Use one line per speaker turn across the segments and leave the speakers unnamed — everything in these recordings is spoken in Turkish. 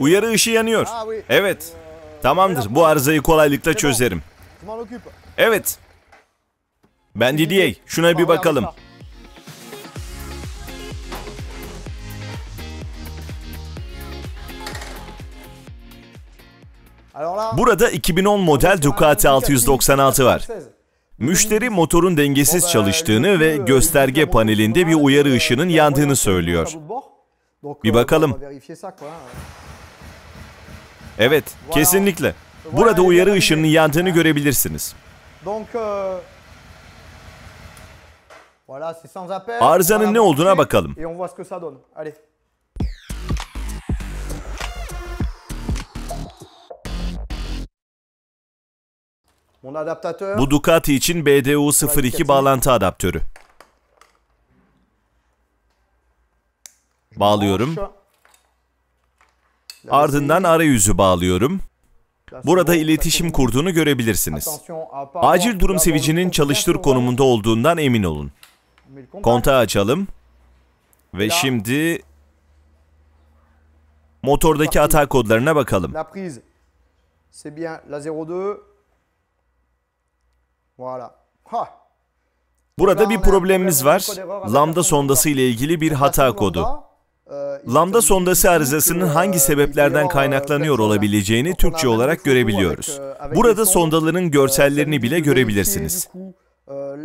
Uyarı ışığı yanıyor. Evet. Tamamdır. Bu arızayı kolaylıkla çözerim. Evet. Ben Didier. Şuna bir bakalım. Burada 2010 model Ducati 696 var. Müşteri motorun dengesiz çalıştığını ve gösterge panelinde bir uyarı ışığının yandığını söylüyor. Bir bakalım. Evet, kesinlikle. Burada uyarı ışığının yandığını görebilirsiniz.
Euh.
Arızanın ne olduğuna bakalım. Bu Ducati için BDU02 bağlantı adaptörü. Bağlıyorum. Ardından arayüzü bağlıyorum. Burada iletişim kurduğunu görebilirsiniz. Acil durum sevicinin çalıştır konumunda olduğundan emin olun. Kontağı açalım. Ve şimdi motordaki hata kodlarına bakalım.
La prise, c'est bien la 02. Voilà. Ha.
Burada bir problemimiz var. Lambda sondası ile ilgili bir hata kodu. Lambda sondası arızasının hangi sebeplerden kaynaklanıyor olabileceğini Türkçe olarak görebiliyoruz. Burada sondaların görsellerini bile görebilirsiniz.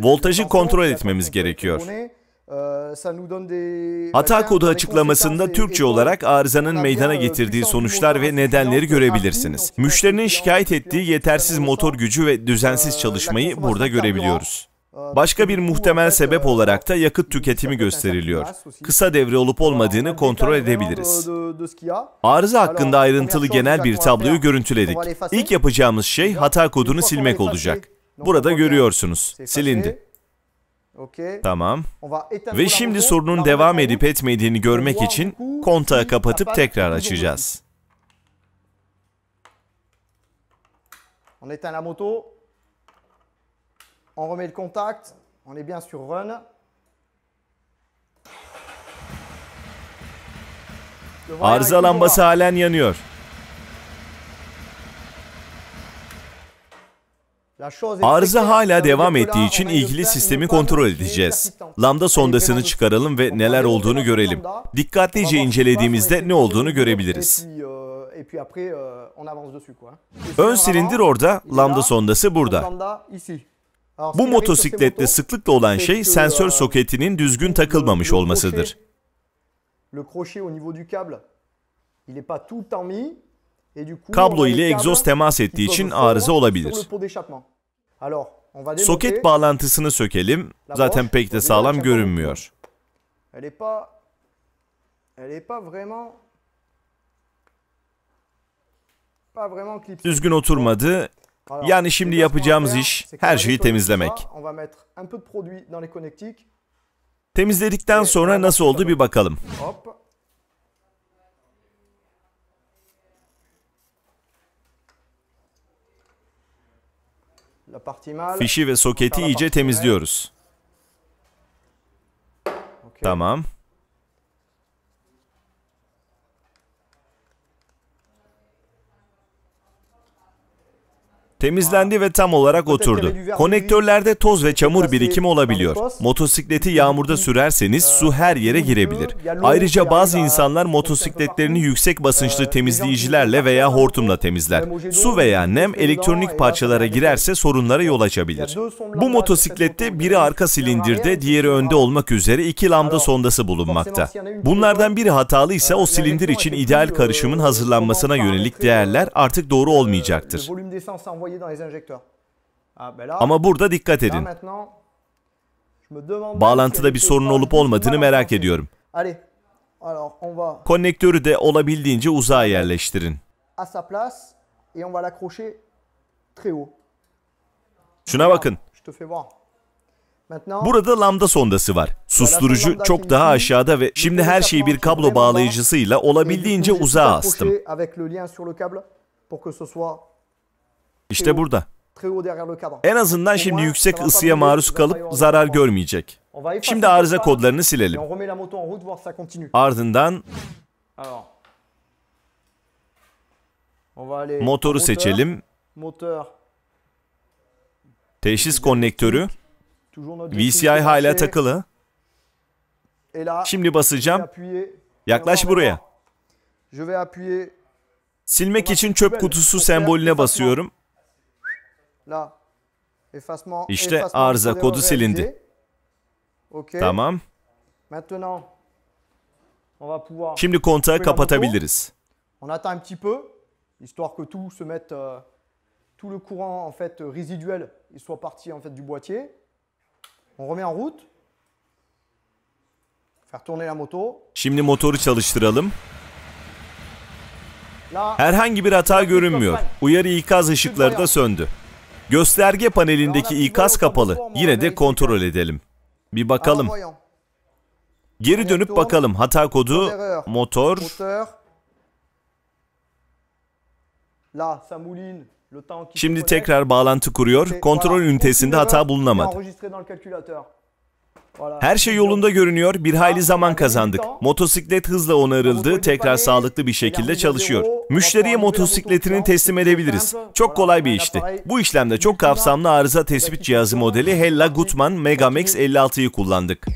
Voltajı kontrol etmemiz gerekiyor. Hata kodu açıklamasında Türkçe olarak arızanın meydana getirdiği sonuçlar ve nedenleri görebilirsiniz. Müşterinin şikayet ettiği yetersiz motor gücü ve düzensiz çalışmayı burada görebiliyoruz. Başka bir muhtemel sebep olarak da yakıt tüketimi gösteriliyor. Kısa devre olup olmadığını kontrol edebiliriz. Arıza hakkında ayrıntılı genel bir tabloyu görüntüledik. İlk yapacağımız şey hata kodunu silmek olacak. Burada görüyorsunuz. Silindi. Tamam. Ve şimdi sorunun devam edip etmediğini görmek için kontağı kapatıp tekrar açacağız.
On éteint la moto. On remet le contact. On est bien sur run.
Arıza lambası halen yanıyor. Arıza hala devam ettiği için ilgili sistemi kontrol edeceğiz. Lambda sondasını çıkaralım ve neler olduğunu görelim. Dikkatlice incelediğimizde ne olduğunu görebiliriz.
Euh, euh.
Ön silindir orada, lambda sondası burada. Bu motosiklette
motos,
sıklıkla olan şey sensör
euh,
soketinin düzgün takılmamış olmasıdır. Kablo ile egzoz temas ettiği için arıza olabilir. Soket bağlantısını sökelim. Zaten pek de sağlam görünmüyor. Düzgün oturmadı. Yani şimdi yapacağımız iş her şeyi temizlemek. Temizledikten sonra nasıl oldu bir bakalım. Fişi ve soketi iyice temizliyoruz. Tamam. Temizlendi ve tam olarak oturdu. Konektörlerde toz ve çamur birikimi olabiliyor. Motosikleti yağmurda sürerseniz su her yere girebilir. Ayrıca bazı insanlar motosikletlerini yüksek basınçlı temizleyicilerle veya hortumla temizler. Su veya nem elektronik parçalara girerse sorunlara yol açabilir. Bu motosiklette biri arka silindirde, diğeri önde olmak üzere iki lambda sondası bulunmakta. Bunlardan biri hatalı ise o silindir için ideal karışımın hazırlanmasına yönelik değerler artık doğru olmayacaktır.
Le volume d'essence à envoyer dans les injecteurs. Ah, ben là,
Ama burada dikkat edin.
maintenant, je me demande même
Bağlantıda bir sorun olup olmadığını merak ediyorum.
Allez, alors on va
Konnektörü de olabildiğince uzağa yerleştirin.
à sa place et on va l'accrocher très haut.
Şuna bakın. Burada lambda sondası var. Susturucu çok daha aşağıda ve şimdi her şeyi bir kablo bağlayıcısıyla olabildiğince uzağa astım. İşte burada. En azından şimdi yüksek ısıya maruz kalıp zarar görmeyecek. Şimdi arıza kodlarını silelim. Ardından Motoru seçelim. Teşhis konnektörü. VCI hala takılı. Şimdi basacağım. Yaklaş buraya. Silmek için çöp kutusu sembolüne basıyorum. İşte arıza kodu silindi. Tamam. Şimdi kontağı kapatabiliriz.
On attend un petit peu, histoire que tout se mette, euh, tout le courant en fait résiduel, il soit parti en fait du boîtier. On remet en route. Faire tourner la moto.
Şimdi motoru çalıştıralım. Herhangi bir hata görünmüyor. Uyarı ikaz ışıkları da söndü. Gösterge panelindeki ikaz kapalı. Yine de kontrol edelim. Bir bakalım. Geri dönüp bakalım. Hata kodu motor Şimdi tekrar bağlantı kuruyor. Kontrol ünitesinde hata bulunamadı. Her şey yolunda görünüyor. Bir hayli zaman kazandık. Motosiklet hızla onarıldı. Tekrar sağlıklı bir şekilde çalışıyor. Müşteriye motosikletini teslim edebiliriz. Çok kolay bir işti. Bu işlemde çok kapsamlı arıza tespit cihazı modeli Hella Gutmann Megamax 56'yı kullandık.